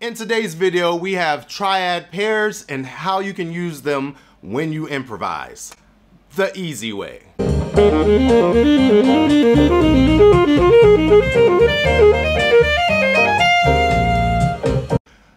In today's video, we have triad pairs and how you can use them when you improvise. The easy way.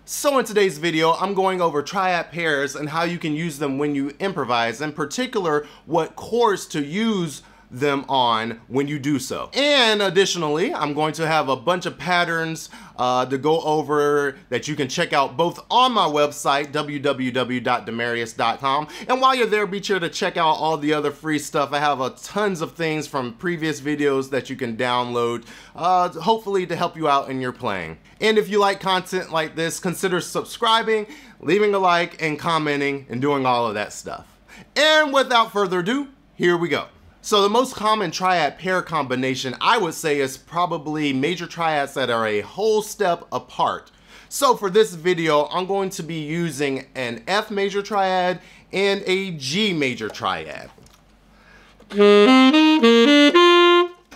So in today's video, I'm going over triad pairs and how you can use them when you improvise, in particular, what chords to use them on when you do so. And additionally, I'm going to have a bunch of patterns uh, to go over that you can check out both on my website, www.demarius.com. And while you're there, be sure to check out all the other free stuff. I have a tons of things from previous videos that you can download, uh, hopefully to help you out in your playing. And if you like content like this, consider subscribing, leaving a like, and commenting, and doing all of that stuff. And without further ado, here we go. So the most common triad pair combination I would say is probably major triads that are a whole step apart. So for this video, I'm going to be using an F major triad and a G major triad.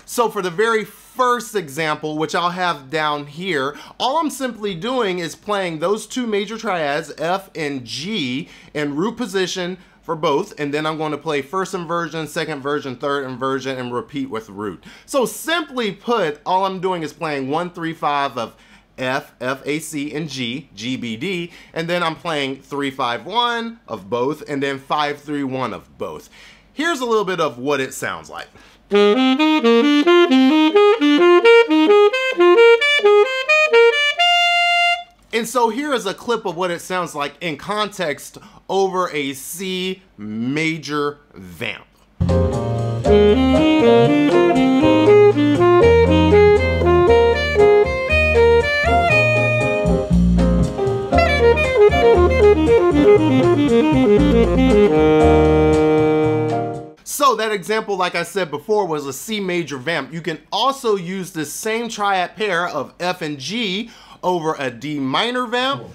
So for the very first example, which I'll have down here, all I'm simply doing is playing those two major triads, F and G, in root position, for both, and then I'm going to play first inversion, second version, third inversion, and repeat with root. So simply put, all I'm doing is playing one, three, five of F, F, A, C, and G, G, B, D, and then I'm playing 3, 5, 1 of both, and then 5, 3, 1 of both. Here's a little bit of what it sounds like. And so here is a clip of what it sounds like in context over a C major vamp. So that example, like I said before, was a C major vamp. You can also use the same triad pair of F and G over a D minor vamp.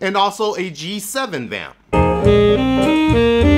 And also a G7 vamp.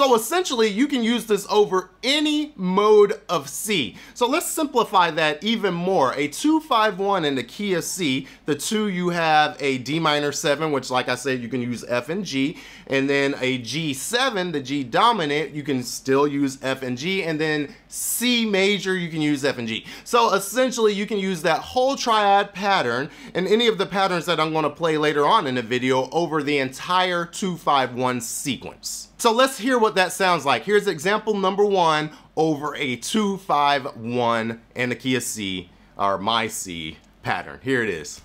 So essentially, you can use this over any mode of C. So let's simplify that even more. A 2-5-1 in the key of C, the 2 you have a D minor 7, which like I said, you can use F and G, and then a G7, the G dominant, you can still use F and G, and then C major, you can use F and G. So essentially, you can use that whole triad pattern and any of the patterns that I'm gonna play later on in the video over the entire 2-5-1 sequence. So let's hear what that sounds like. Here's example number one over a 2-5-1 and key of C, or my C pattern. Here it is.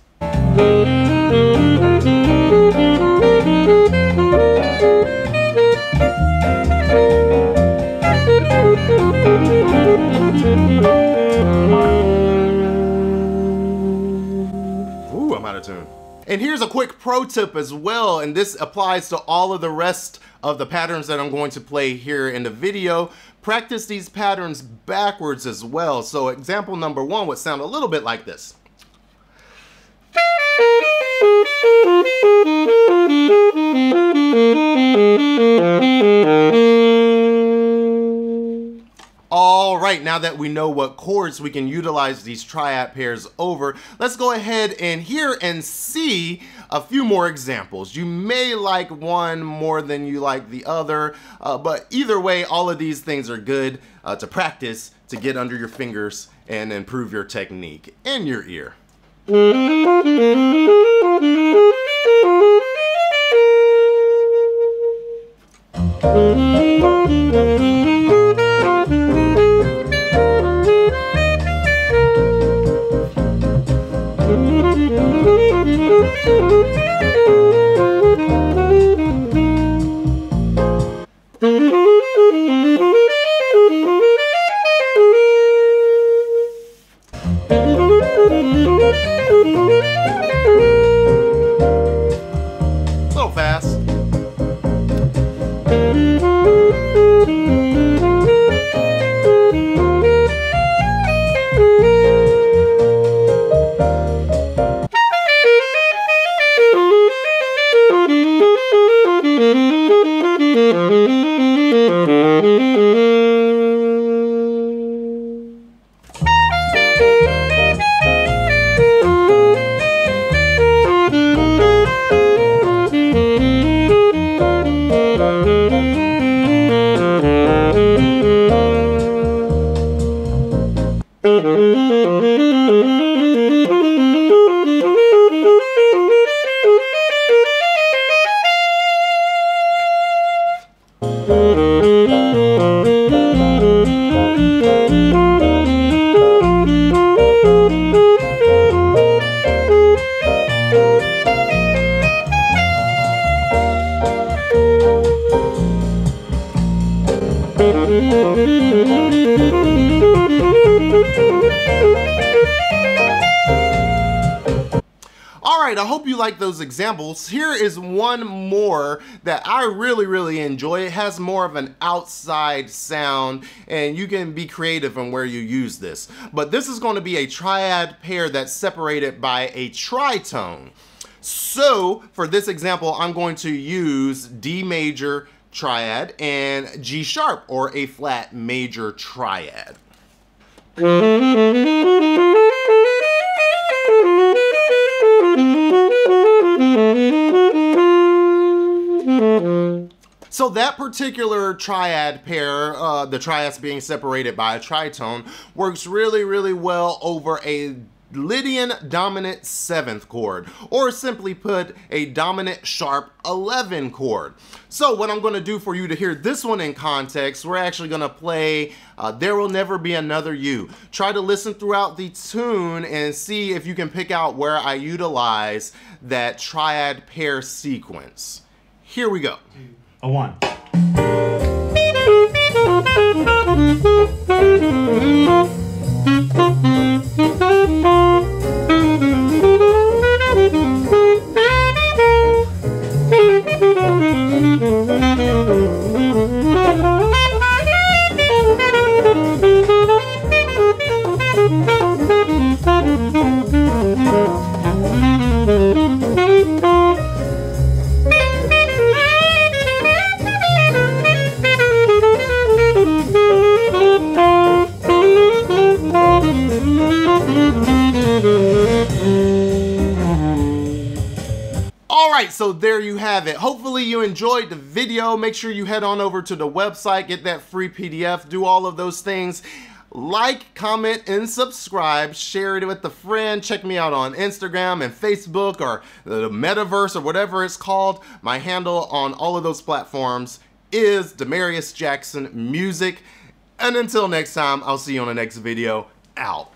And here's a quick pro tip as well, and this applies to all of the rest of the patterns that I'm going to play here in the video. Practice these patterns backwards as well. So example number one would sound a little bit like this. Now that we know what chords we can utilize these triad pairs over, let's go ahead and hear and see a few more examples. You may like one more than you like the other, uh, but either way, all of these things are good uh, to practice to get under your fingers and improve your technique and your ear. All right, I hope you like those examples. Here is one more that I really, really enjoy. It has more of an outside sound and you can be creative in where you use this. But this is going to be a triad pair that's separated by a tritone. So for this example, I'm going to use D major triad and G sharp or a flat major triad. So that particular triad pair, uh, the triads being separated by a tritone, works really, really well over a Lydian dominant 7th chord, or simply put, a dominant sharp 11 chord. So what I'm going to do for you to hear this one in context, we're actually going to play uh, There Will Never Be Another You. Try to listen throughout the tune and see if you can pick out where I utilize that triad pair sequence. Here we go. A one. so there you have it. Hopefully you enjoyed the video. Make sure you head on over to the website, get that free PDF, do all of those things. Like, comment, and subscribe. Share it with a friend. Check me out on Instagram and Facebook or the Metaverse or whatever it's called. My handle on all of those platforms is Demarius Jackson Music. And until next time, I'll see you on the next video. Out.